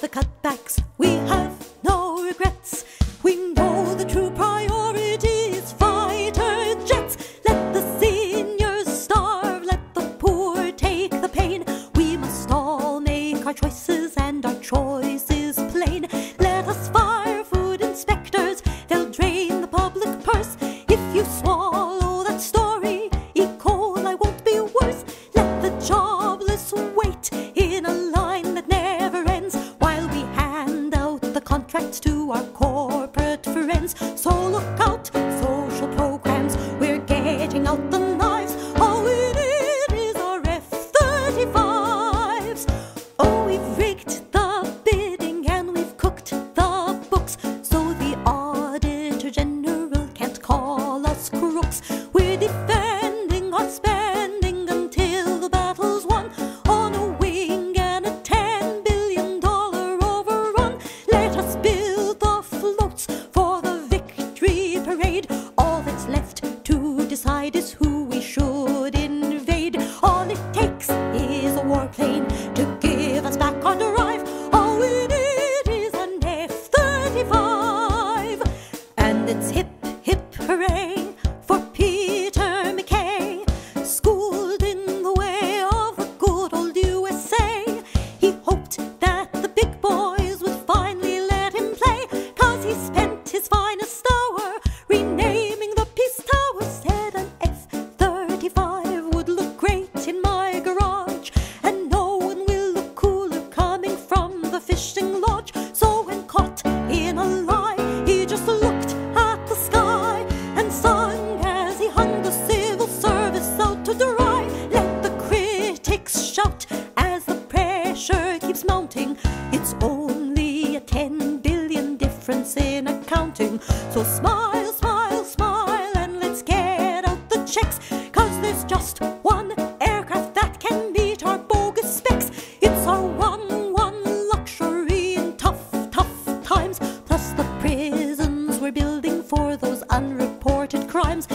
the cutbacks, we have no regrets. We know the true priority is fighter jets. Let the seniors starve, let the poor take the pain. We must all make our choices and our choice is plane. Let us fire food inspectors, they'll drain the public purse. If you swallow contracts to our corporate friends. So look out, social programs, we're getting out the knives. Hip, mounting. It's only a 10 billion difference in accounting. So smile, smile, smile, and let's get out the checks. Cause there's just one aircraft that can meet our bogus specs. It's our one, one luxury in tough, tough times. Plus the prisons we're building for those unreported crimes.